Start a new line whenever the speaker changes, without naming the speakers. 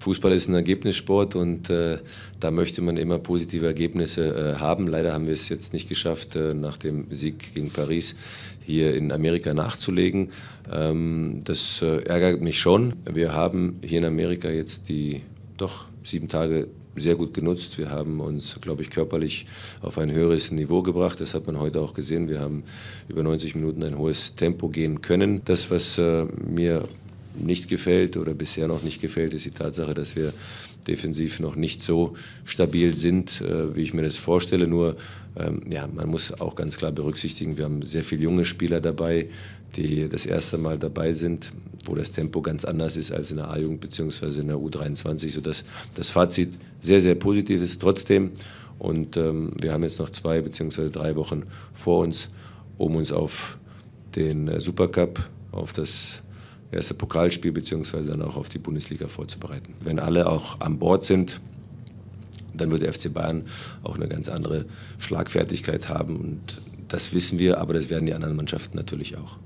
Fußball ist ein Ergebnissport und äh, da möchte man immer positive Ergebnisse äh, haben. Leider haben wir es jetzt nicht geschafft, äh, nach dem Sieg gegen Paris hier in Amerika nachzulegen. Ähm, das äh, ärgert mich schon. Wir haben hier in Amerika jetzt die doch sieben Tage sehr gut genutzt. Wir haben uns, glaube ich, körperlich auf ein höheres Niveau gebracht. Das hat man heute auch gesehen. Wir haben über 90 Minuten ein hohes Tempo gehen können. Das, was äh, mir nicht gefällt oder bisher noch nicht gefällt, ist die Tatsache, dass wir defensiv noch nicht so stabil sind, äh, wie ich mir das vorstelle. Nur, ähm, ja, man muss auch ganz klar berücksichtigen, wir haben sehr viele junge Spieler dabei, die das erste Mal dabei sind, wo das Tempo ganz anders ist als in der A-Jugend bzw. in der U23, sodass das Fazit sehr, sehr positiv ist trotzdem. Und ähm, wir haben jetzt noch zwei bzw. drei Wochen vor uns, um uns auf den Supercup, auf das erste Pokalspiel bzw. dann auch auf die Bundesliga vorzubereiten. Wenn alle auch an Bord sind, dann wird der FC Bayern auch eine ganz andere Schlagfertigkeit haben und das wissen wir, aber das werden die anderen Mannschaften natürlich auch.